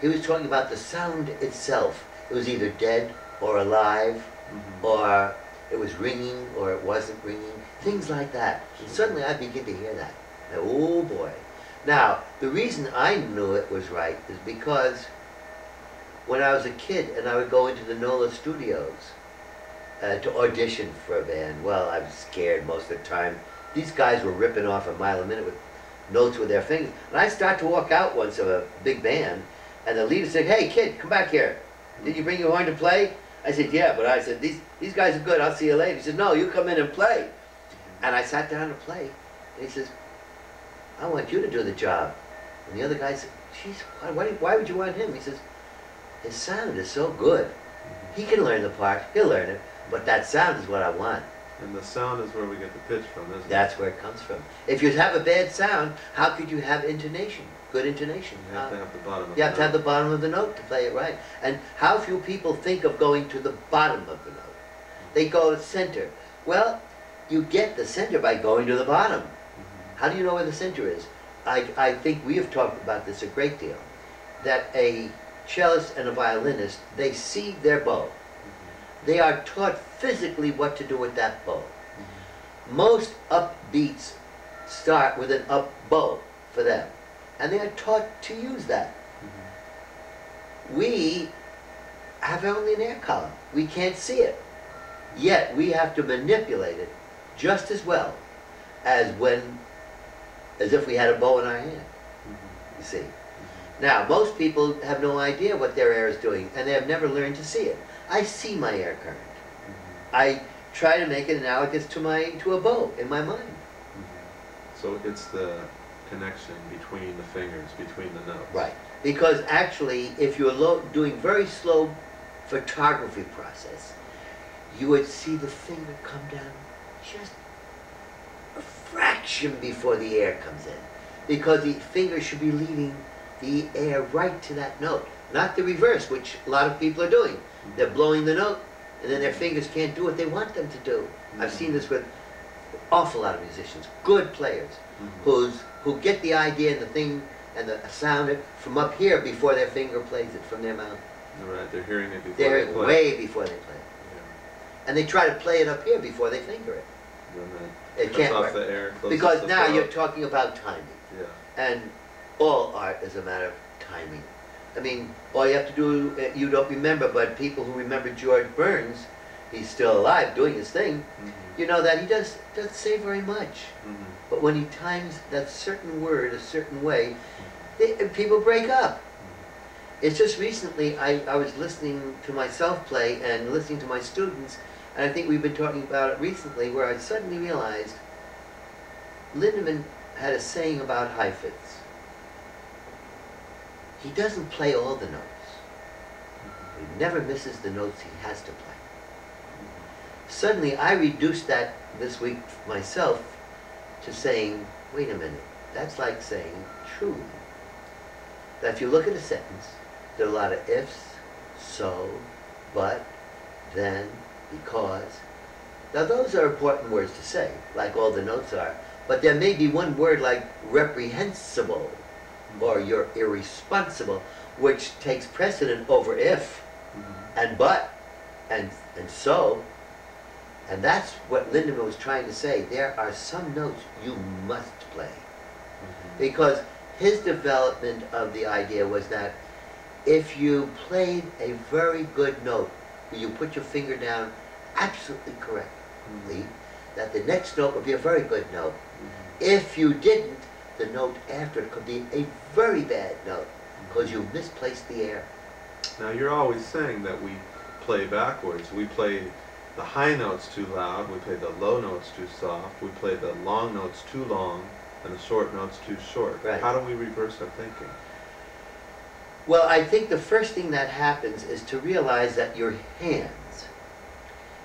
he was talking about the sound itself. It was either dead or alive, Mhm. or it was ringing or it wasn't ringing, things like that. And suddenly I begin to hear that. And, oh boy. Now, the reason I knew it was right is because when I was a kid and I would go into the NOLA studios, uh, to audition for a band. Well, I was scared most of the time. These guys were ripping off a mile a minute with notes with their fingers. And I start to walk out once of a big band, and the leader said, "Hey, kid, come back here. Did you bring your horn to play?" I said, "Yeah," but I said, "These these guys are good. I'll see you later." He said, "No, you come in and play." And I sat down to play, and he says, "I want you to do the job." And the other guy said, "Geez, why, why, why would you want him?" He says, "His sound is so good. He can learn the part. He'll learn it. But that sound is what I want." And the sound is where we get the pitch from, isn't it? That's where it comes from. If you have a bad sound, how could you have intonation? Good intonation. You have to have the bottom of you have to have the note. bottom of the note to play it right. And how few people think of going to the bottom of the note? They go to center. Well, you get the center by going to the bottom. Mhm. How do you know where the center is? I, I think we have talked about this a great deal. That a cellist and a violinist, they see their bow. Mm-hmm. They are taught physically what to do with that bow. Mm-hmm. Most upbeats start with an up bow for them, and they are taught to use that. Mhm. We have only an air column. We can't see it. Yet we have to manipulate it just as well as when, as if we had a bow in our hand, mm-hmm. you see. Now, most people have no idea what their air is doing, and they have never learned to see it. I see my air current. Mhm. I try to make it analogous to my to a bow in my mind. Mhm. So it's the connection between the fingers, between the notes. Right. Because actually, if you're lo- doing very slow photography process, you would see the finger come down just a fraction before the air comes in. Because the finger should be leading the air right to that note, not the reverse, which a lot of people are doing. They're blowing the note, and then their fingers can't do what they want them to do. I've seen this with awful lot of musicians, good players, Mhm. who's who get the idea and the thing and the sound from up here before their finger plays it from their mouth. Right, they're hearing it before They're they play. way before they play it. Yeah. And they try to play it up here before they finger it. It cuts can't off work. the air Because now you're talking about timing. Yeah. And all art is a matter of timing. I mean, all you have to do, uh, you don't remember, but people who remember George Burns, he's still alive doing his thing, Mhm. you know that he does, doesn't say very much. Mhm. But when he times that certain word a certain way, they, people break up. It's just recently I, I was listening to myself play and listening to my students, and I think we've been talking about it recently, where I suddenly realized Lindeman had a saying about Heifetz. He doesn't play all the notes. He never misses the notes he has to play. Suddenly I reduced that this week myself to saying, wait a minute, that's like saying truly. That if you look at a sentence, there are a lot of ifs, so, but, then, because. Now those are important words to say, like all the notes are, but there may be one word like reprehensible or you're irresponsible, which takes precedent over if Mhm. and but and and so. And that's what Lindeman was trying to say. There are some notes you must play. Mhm. Because his development of the idea was that if you played a very good note, you put your finger down absolutely correctly, Mhm. that the next note would be a very good note. Mhm. If you didn't, the note after it could be a very bad note because you misplaced the air. Now you're always saying that we play backwards. We play the high notes too loud, we play the low notes too soft, we play the long notes too long, and the short notes too short. Right. How do we reverse our thinking? Well, I think the first thing that happens is to realize that your hands,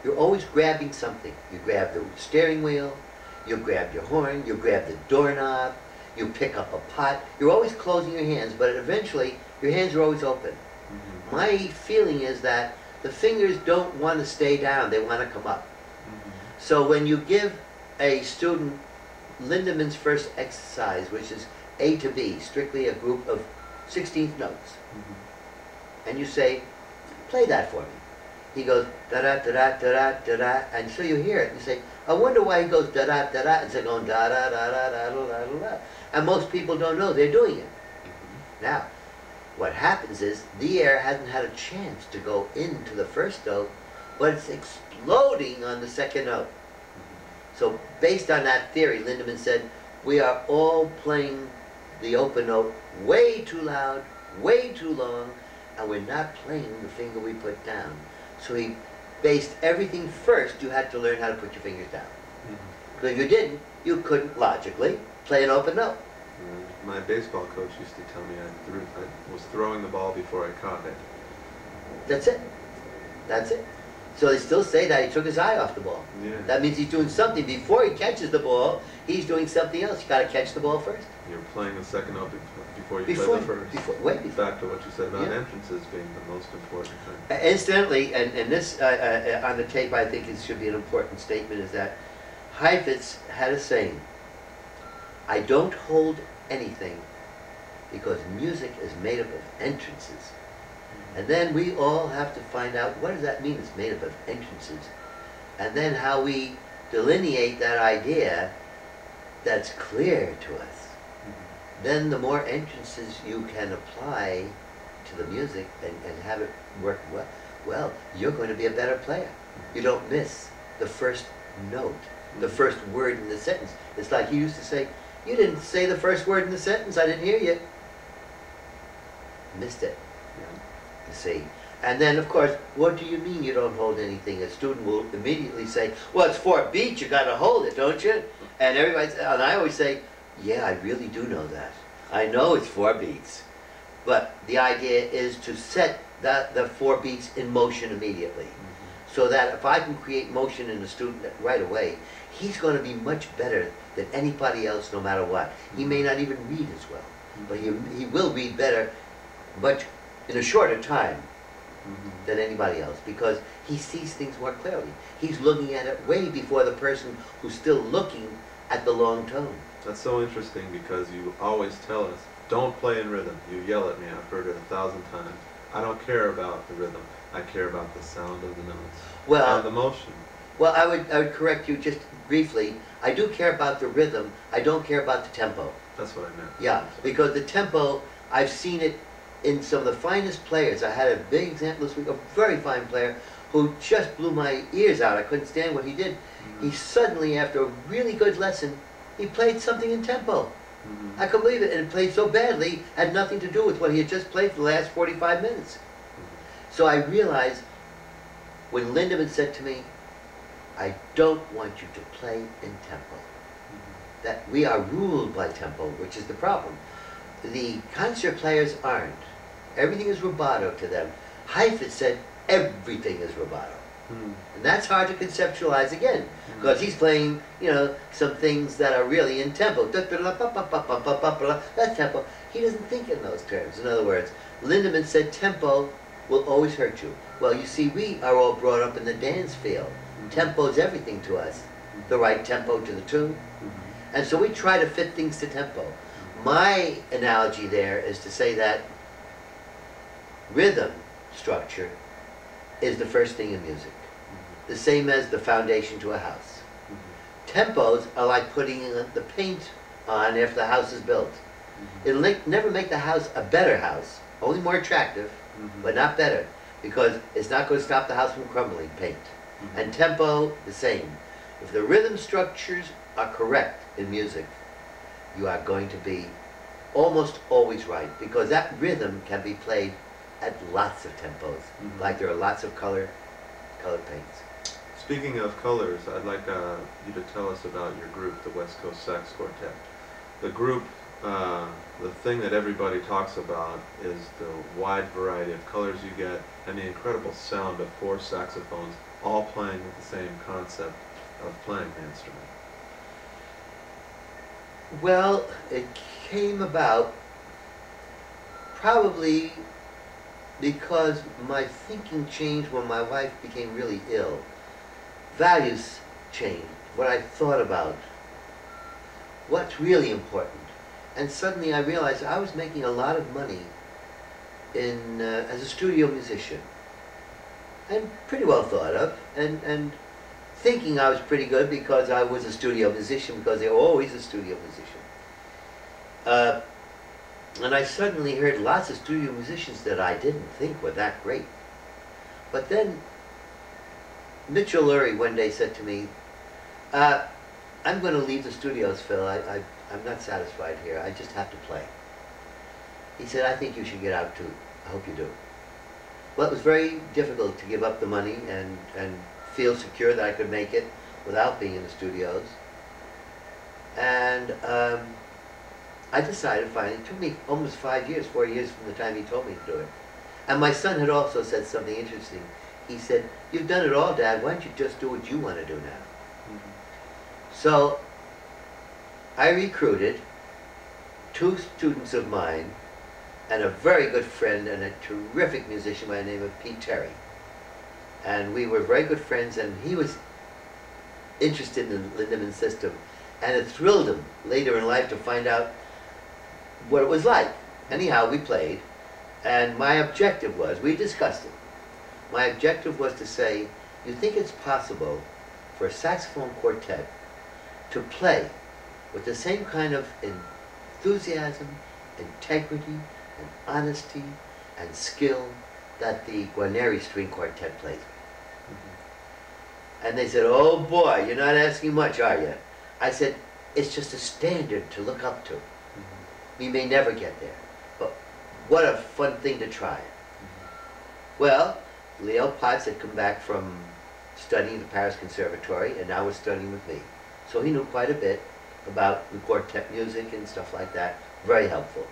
you're always grabbing something. You grab the steering wheel, you grab your horn, you grab the doorknob, you pick up a pot, you're always closing your hands, but eventually your hands are always open. Mm -hmm. My feeling is that the fingers don't want to stay down, they want to come up. Mm -hmm. So when you give a student Lindeman's first exercise, which is A to B, strictly a group of 16th notes, mm -hmm. and you say, play that for me. He goes, da-da, da-da, da-da, da-da, and so you hear it, and you say, I wonder why he goes da da da da, instead of going da da da da da da da da. da. And most people don't know they're doing it. Mm-hmm. Now, what happens is the air hasn't had a chance to go into the first note but it's exploding on the second note. Mm-hmm. So based on that theory, Lindeman said, we are all playing the open note way too loud, way too long, and we're not playing the finger we put down. So he based everything first, you had to learn how to put your fingers down. Because if you didn't, you couldn't logically play an open note. Uh, My baseball coach used to tell me I threw, I was throwing the ball before I caught it. That's it. That's it. So they still say that he took his eye off the ball. Yeah. That means he's doing something before he catches the ball. He's doing something else. You got to catch the ball first. You're playing the second note before, you Before, play the first. before, before. Back to what you said about Yeah. entrances being the most important thing. Uh, Incidentally, and, and this uh, uh, on the tape, I think it should be an important statement, is that Heifetz had a saying: "I don't hold anything because music is made up of entrances." And then we all have to find out what does that mean? It's made up of entrances, and then how we delineate that idea that's clear to us. Then the more entrances you can apply to the music and, and have it work well, well, you're going to be a better player. You don't miss the first note, the first word in the sentence. It's like you used to say, you didn't say the first word in the sentence, I didn't hear you. Missed it, you see. And then, of course, what do you mean you don't hold anything? A student will immediately say, well, it's four beats, you gotta hold it, don't you? And everybody, and I always say, yeah, I really do know that. I know it's four beats. But the idea is to set that, the four beats in motion immediately. Mhm. So that if I can create motion in the student right away, he's going to be much better than anybody else no matter what. He may not even read as well, but he, he will read better much in a shorter time Mhm. than anybody else because he sees things more clearly. He's looking at it way before the person who's still looking at the long tone. That's so interesting because you always tell us, don't play in rhythm. You yell at me, I've heard it a thousand times. I don't care about the rhythm. I care about the sound of the notes. Well, and the motion. Well, I would, I would correct you just briefly. I do care about the rhythm. I don't care about the tempo. That's what I meant. Yeah, because the tempo, I've seen it in some of the finest players. I had a big example this week, a very fine player who just blew my ears out. I couldn't stand what he did. He mm-hmm. suddenly, after a really good lesson, he played something in tempo. Mhm. I couldn't believe it, and it played so badly, had nothing to do with what he had just played for the last 45 minutes. So I realized when Lindeman said to me, I don't want you to play in tempo. Mhm. That we are ruled by tempo, which is the problem. The concert players aren't. Everything is rubato to them. Heifetz said everything is rubato. Mhm. And that's hard to conceptualize again, because he's playing, you know, some things that are really in tempo. That's tempo. He doesn't think in those terms. In other words, Lindeman said tempo will always hurt you. Well, you see, we are all brought up in the dance field. Mhm. Tempo is everything to us. The right tempo to the tune. Mhm. And so we try to fit things to tempo. My analogy there is to say that rhythm structure is the first thing in music. The same as the foundation to a house. Mhm. Tempos are like putting the paint on after the house is built. Mhm. It'll make, never make the house a better house, only more attractive, Mhm. but not better, because it's not going to stop the house from crumbling paint. Mhm. And tempo, the same. If the rhythm structures are correct in music, you are going to be almost always right, because that rhythm can be played at lots of tempos, Mhm. like there are lots of color, colored paints. Speaking of colors, I'd like uh, you to tell us about your group, the West Coast Sax Quartet. The group, uh, the thing that everybody talks about is the wide variety of colors you get and the incredible sound of four saxophones all playing with the same concept of playing the instrument. Well, it came about probably because my thinking changed when my wife became really ill. Values changed, what I thought about, what's really important. And suddenly I realized I was making a lot of money in, uh, as a studio musician. And pretty well thought of, and, and thinking I was pretty good because I was a studio musician, because they were always a studio musician. Uh, and I suddenly heard lots of studio musicians that I didn't think were that great. But then Mitchell Lurie one day said to me, uh, I'm going to leave the studios, Phil. I, I, I'm not satisfied here. I just have to play. He said, I think you should get out too. I hope you do. Well, it was very difficult to give up the money and, and feel secure that I could make it without being in the studios. And um, I decided finally, it took me almost five years, four years from the time he told me to do it. And my son had also said something interesting. He said, you've done it all, Dad, why don't you just do what you want to do now? Mhm. So I recruited two students of mine and a very good friend and a terrific musician by the name of Pete Terry. And we were very good friends and he was interested in the Lindeman system. And it thrilled him later in life to find out what it was like. Anyhow, we played. And my objective was, we discussed it. My objective was to say, you think it's possible for a saxophone quartet to play with the same kind of enthusiasm, integrity, and honesty and skill that the Guarneri string quartet plays. Mhm. And they said, oh boy, you're not asking much, are you? I said, it's just a standard to look up to. Mhm. We may never get there, but what a fun thing to try. Mhm. Well, Leo Potts had come back from studying the Paris Conservatory and now was studying with me. So he knew quite a bit about the quartet music and stuff like that. Very helpful.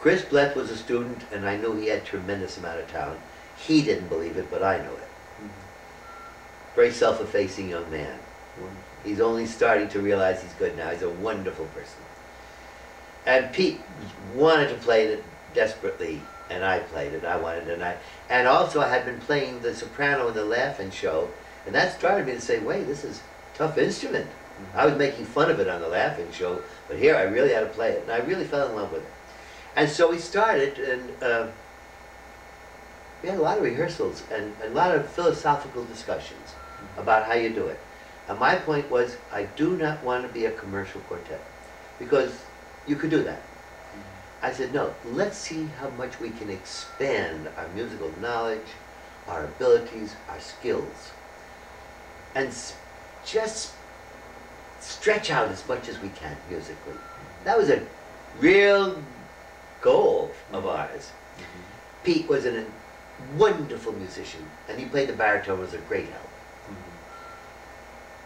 Chris Bleth was a student and I knew he had tremendous amount of talent. He didn't believe it, but I knew it. Mhm. Very self-effacing young man. Wonderful. He's only starting to realize he's good now. He's a wonderful person. And Pete wanted to play it desperately, and I played it. I wanted it, and I and also I had been playing the soprano in the Laughing Show, and that started me to say, "Wait, this is a tough instrument." Mhm. I was making fun of it on the Laughing Show, but here I really had to play it, and I really fell in love with it. And so we started, and uh, we had a lot of rehearsals and, and a lot of philosophical discussions Mhm. about how you do it. And my point was, I do not want to be a commercial quartet because you could do that. I said, no, let's see how much we can expand our musical knowledge, our abilities, our skills, and just stretch out as much as we can musically. That was a real goal of ours. Mhm. Pete was an, a wonderful musician, and he played the baritone, was a great help. Mhm.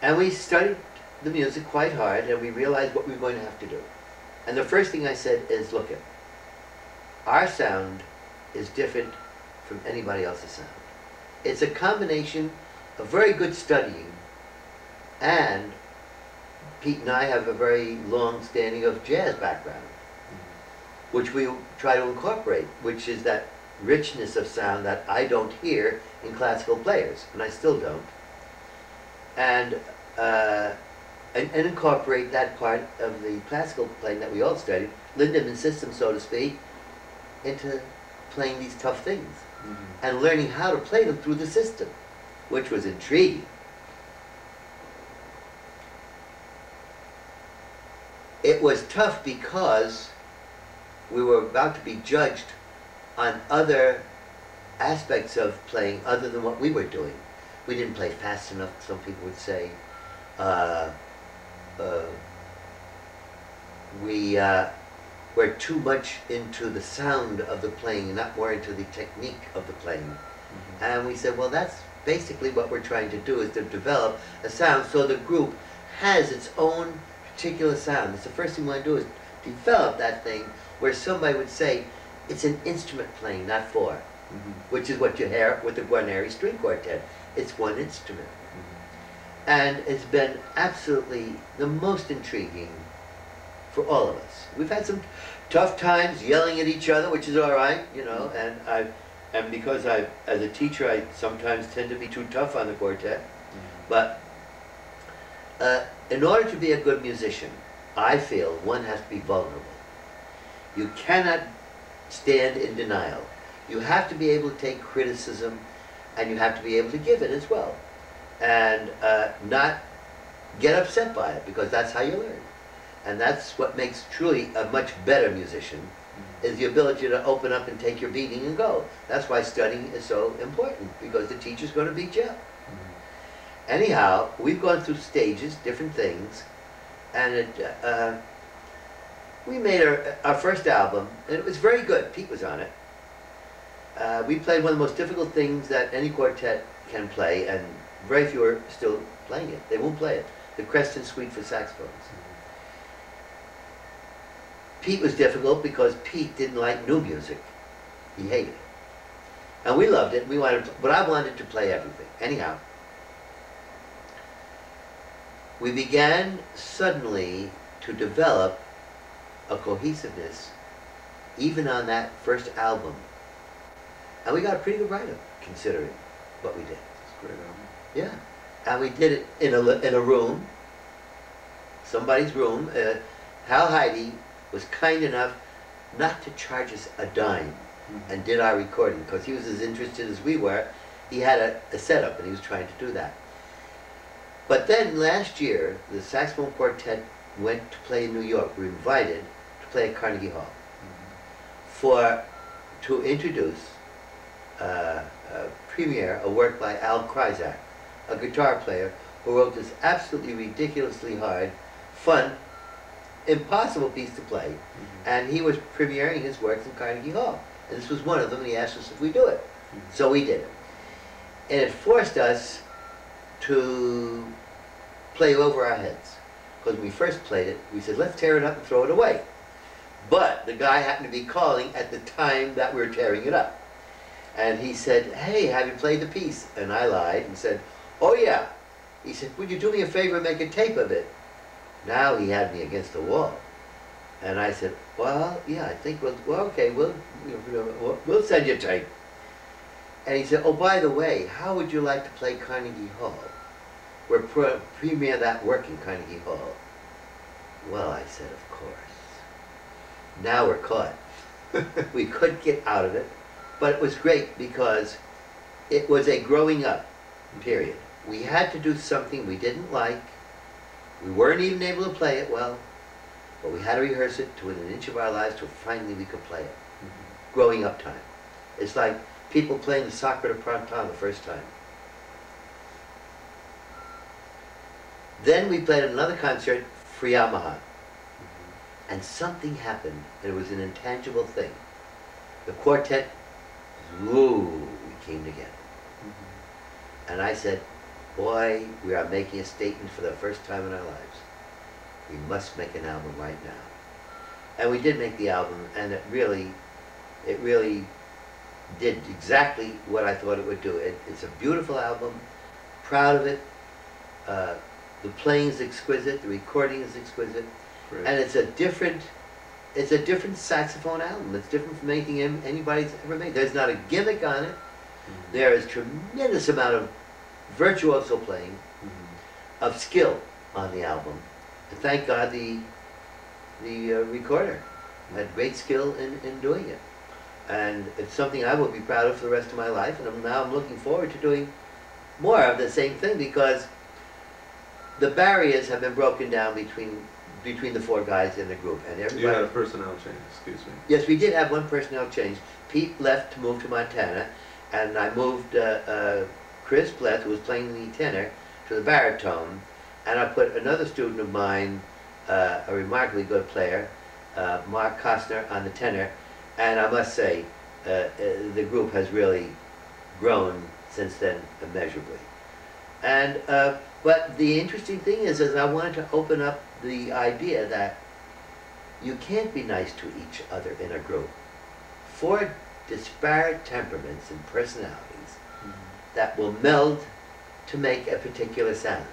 And we studied the music quite hard, and we realized what we were going to have to do. And the first thing I said is, look it, our sound is different from anybody else's sound. It's a combination of very good studying, and Pete and I have a very long standing of jazz background, Mhm. which we try to incorporate, which is that richness of sound that I don't hear in classical players, and I still don't. And, uh, and, and incorporate that part of the classical playing that we all studied, Lindeman system, so to speak, into playing these tough things Mhm. and learning how to play them through the system, which was intriguing. It was tough because we were about to be judged on other aspects of playing other than what we were doing. We didn't play fast enough, some people would say. Uh, uh, we uh, were too much into the sound of the playing and not more into the technique of the playing. Mhm. And we said, well, that's basically what we're trying to do is to develop a sound so the group has its own particular sound. It's the first thing we want to do is develop that thing where somebody would say, it's an instrument playing, not four, Mhm. which is what you hear with the Guarneri String Quartet. It's one instrument. Mhm. And it's been absolutely the most intriguing for all of us. We've had some tough times yelling at each other, which is all right, you know, and I, and because I, as a teacher, I sometimes tend to be too tough on the quartet. Mhm. But uh, in order to be a good musician, I feel one has to be vulnerable. You cannot stand in denial. You have to be able to take criticism and you have to be able to give it as well. And uh, not get upset by it because that's how you learn. And that's what makes truly a much better musician is the ability to open up and take your beating and go. That's why studying is so important, because the teacher's gonna beat you up. Mhm. Anyhow, we've gone through stages, different things, and it, uh, we made our, our first album, and it was very good. Pete was on it. Uh, we played one of the most difficult things that any quartet can play, and very few are still playing it. They won't play it. The Creston Suite for saxophones. Pete was difficult because Pete didn't like new music. He hated it. And we loved it. We wanted, to, but I wanted to play everything. Anyhow, we began suddenly to develop a cohesiveness even on that first album. And we got a pretty good write-up considering what we did. It's a great album. Yeah. And we did it in a, in a room, somebody's room. Uh, Hal Heidi was kind enough not to charge us a dime Mhm. and did our recording because he was as interested as we were. He had a, a setup and he was trying to do that. But then last year, the saxophone quartet went to play in New York. We were invited to play at Carnegie Hall Mhm. for to introduce uh, a premiere, a work by Al Kryzak, a guitar player who wrote this absolutely ridiculously hard, fun, impossible piece to play. Mhm. And he was premiering his works in Carnegie Hall. And this was one of them, and he asked us if we do it. Mhm. So we did it. And it forced us to play over our heads. Because when we first played it, we said, let's tear it up and throw it away. But the guy happened to be calling at the time that we were tearing it up. And he said, hey, have you played the piece? And I lied and said, oh yeah. He said, would you do me a favor and make a tape of it? Now he had me against the wall. And I said, well, yeah, I think we'll, well, okay, we'll, we'll, send you tape. And he said, oh, by the way, how would you like to play Carnegie Hall? We're pre- premiere that work in Carnegie Hall. Well, I said, of course. Now we're caught. *laughs* we couldn't get out of it, but it was great because it was a growing up period. We had to do something we didn't like. We weren't even able to play it well, but we had to rehearse it to within an inch of our lives till finally we could play it. Mhm. Growing up time. It's like people playing the Sacre de Printemps the first time. Then we played another concert for Yamaha, Mhm. and something happened, and it was an intangible thing. The quartet, ooh, we came together. Mhm. And I said, boy, we are making a statement for the first time in our lives. We must make an album right now. And we did make the album, and it really, it really did exactly what I thought it would do. It, it's a beautiful album, proud of it. Uh, the playing is exquisite, the recording is exquisite, and it's a different, it's a different saxophone album. It's different from anything anybody's ever made. There's not a gimmick on it. Mhm. There is tremendous amount of virtuoso playing, Mhm. of skill on the album. And thank God the the uh, recorder had great skill in, in doing it. And it's something I will be proud of for the rest of my life. And I'm, now I'm looking forward to doing more of the same thing because the barriers have been broken down between between the four guys in the group and everybody. You had a personnel change, excuse me. Yes, we did have one personnel change. Pete left to move to Montana, and I moved uh, uh, Chris Bleth, who was playing the tenor, to the baritone, and I put another student of mine, uh, a remarkably good player, uh, Mark Costner, on the tenor, and I must say, uh, uh, the group has really grown since then immeasurably. And uh, but the interesting thing is, is I wanted to open up the idea that you can't be nice to each other in a group. Four disparate temperaments and personalities. That will meld to make a particular sound.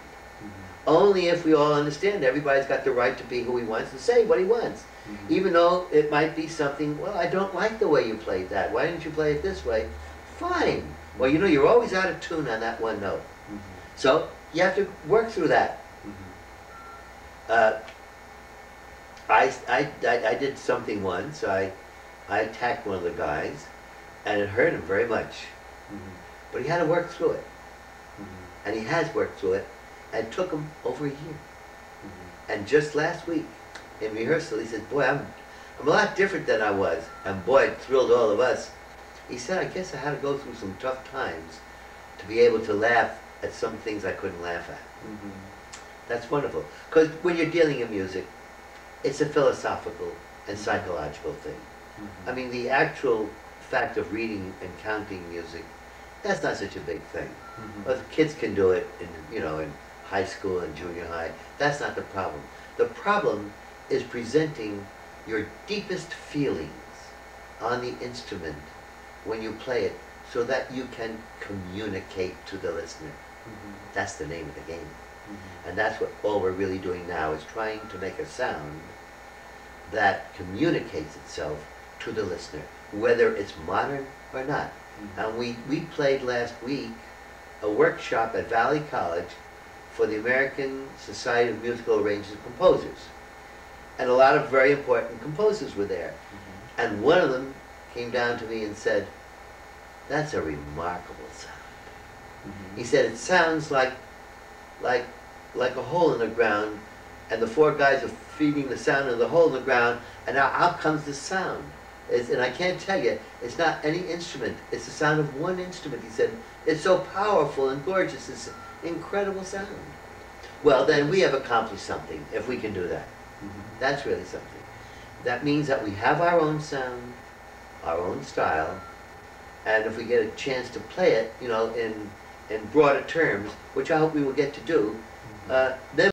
Mhm. Only if we all understand everybody's got the right to be who he wants and say what he wants. Mhm. Even though it might be something, well, I don't like the way you played that. Why didn't you play it this way? Fine. Well, you know, you're always out of tune on that one note. Mhm. So you have to work through that. Mhm. Uh, I, I, I, I did something once. I, I attacked one of the guys, and it hurt him very much. Mhm. But he had to work through it, Mhm. and he has worked through it, and it took him over a year. Mhm. And just last week, in rehearsal, he said, "Boy, I'm, I'm a lot different than I was, and boy, it thrilled all of us. He said, I guess I had to go through some tough times to be able to laugh at some things I couldn't laugh at. Mhm. That's wonderful. Because when you're dealing in music, it's a philosophical and psychological thing. Mhm. I mean, the actual fact of reading and counting music, that's not such a big thing. Mhm. Well, kids can do it in, you know, in high school and junior high. That's not the problem. The problem is presenting your deepest feelings on the instrument when you play it so that you can communicate to the listener. Mhm. That's the name of the game. Mhm. And that's what all we're really doing now is trying to make a sound that communicates itself to the listener, whether it's modern or not. Mhm. And we, we played last week a workshop at Valley College for the American Society of Musical Arrangers and Composers. And a lot of very important composers were there. Mhm. And one of them came down to me and said, that's a remarkable sound. Mhm. He said, it sounds like, like, like a hole in the ground, and the four guys are feeding the sound in the hole in the ground, and now out comes the sound. It's, and I can't tell you, it's not any instrument. It's the sound of one instrument. He said, it's so powerful and gorgeous. It's an incredible sound. Well, then we have accomplished something if we can do that. Mhm. That's really something. That means that we have our own sound, our own style, and if we get a chance to play it, you know, in, in broader terms, which I hope we will get to do, uh, then